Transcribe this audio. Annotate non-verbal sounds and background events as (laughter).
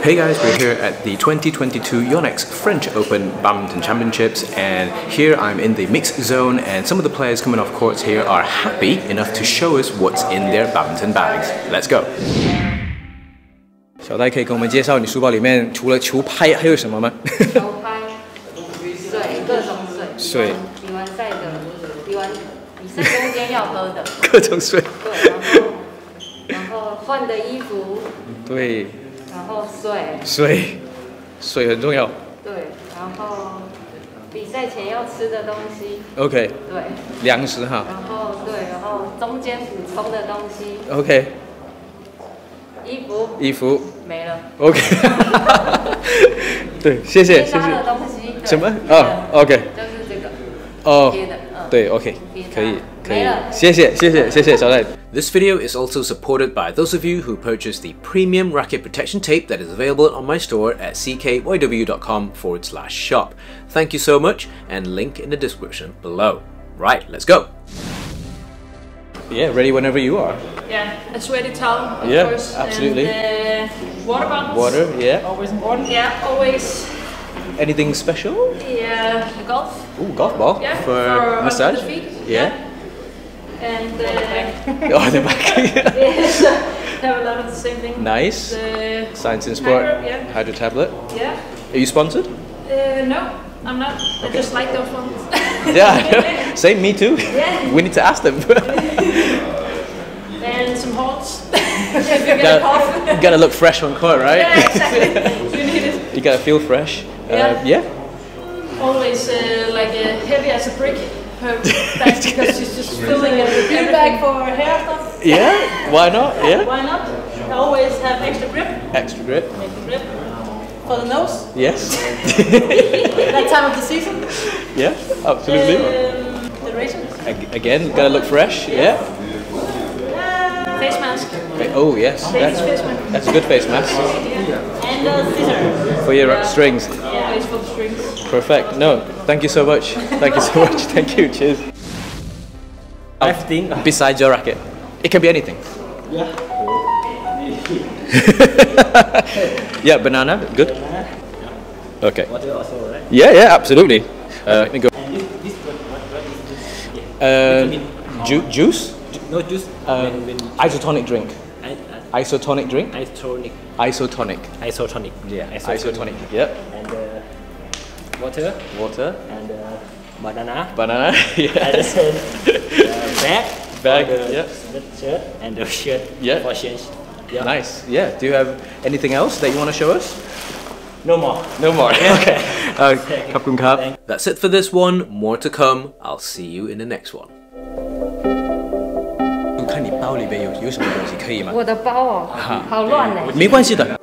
Hey guys, we're here at the 2022 Yonex French Open Badminton Championships and here I'm in the mixed zone and some of the players coming off courts here are happy enough to show us what's in their badminton bags. Let's go! 小戴可以给我们介绍你书包里面除了球拍还有什么吗？球拍、水，各种水。水。比完赛的，比完比赛中间要喝的。各种水。对，然后然后换的衣服。对。 (laughs) 然后水，水，水很重要。对，然后比赛前要吃的东西。OK。对。粮食哈。然后对，然后中间补充的东西。OK。衣服。衣服。没了。OK。(laughs) 对，谢谢谢谢。的东西。什么？啊，OK。就是这个。哦。对，OK，可以。This video is also supported by those of you who purchased the premium racket protection tape that is available on my store at ckyew.com forward slash shop. Thank you so much, and link in the description below. Right, let's go. Yeah, ready whenever you are. Yeah, a sweaty towel, yeah, course. absolutely. And, uh, water bottles. Water, yeah. Always important. Yeah, always. Anything special? Yeah, golf. Ooh, golf ball yeah, for, for massage. yeah. yeah and uh, (laughs) oh, the back. (laughs) yes, have a lot of the same thing. Nice. The Science in Sport. Hydro, yeah. Hydro tablet. Yeah. Are you sponsored? Uh, no, I'm not. Okay. I just like those ones. (laughs) yeah, same. Me too. Yeah. We need to ask them. and some halts. you gotta, you gotta look fresh on court, right? Yeah, exactly. you need it. You gotta feel fresh. Yeah. Uh, yeah. Always uh, like uh, heavy as a brick her bag because she's just filling it with bag for her hair stuff. Yeah, why not? Yeah. Why not? always have extra grip. Extra grip. Extra grip. For the nose. Yes. (laughs) that time of the season. Yeah, absolutely. Um, the razor. Again, gotta look fresh. Yeah. Uh, face mask. Oh yes, that's, that's a good face mask. And a scissor. For your yeah. strings. Yeah, strings. Perfect. No, thank you so much. Thank you so much. (laughs) Thank you. Cheers. Everything (laughs) besides your racket. It can be anything. Yeah. (laughs) yeah, banana. Good. Okay. Water also, right? Yeah, yeah, absolutely. Uh, let me go. Uh, ju juice? No juice. Uh, when, when isotonic drink. I, uh, isotonic drink. Isotonic. Isotonic. Isotonic. Yeah. Isotonic. isotonic. Yep. And uh, water. Water. And uh, banana. Banana. (laughs) yeah. And uh, (laughs) bag. Bag. The yeah. shirt and the shirt. Yeah. For change. Yeah. Nice. Yeah. Do you have anything else that you want to show us? No more. No more. (laughs) okay. Uh, Thank That's it for this one. More to come. I'll see you in the next one. 看你包里边有有什么东西，可以吗？我的包哦，好乱呢。没关系的。